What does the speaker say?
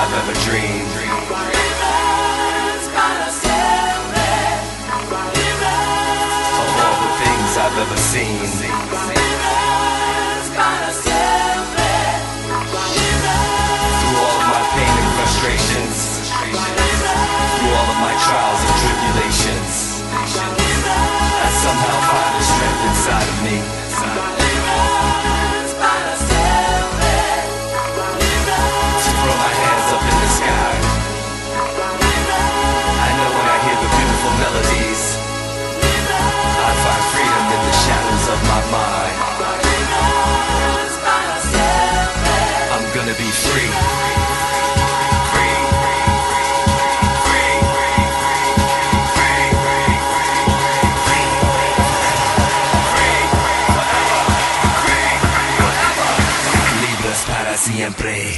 I've ever dreamed. Of all the things I've ever seen. be free. Para siempre.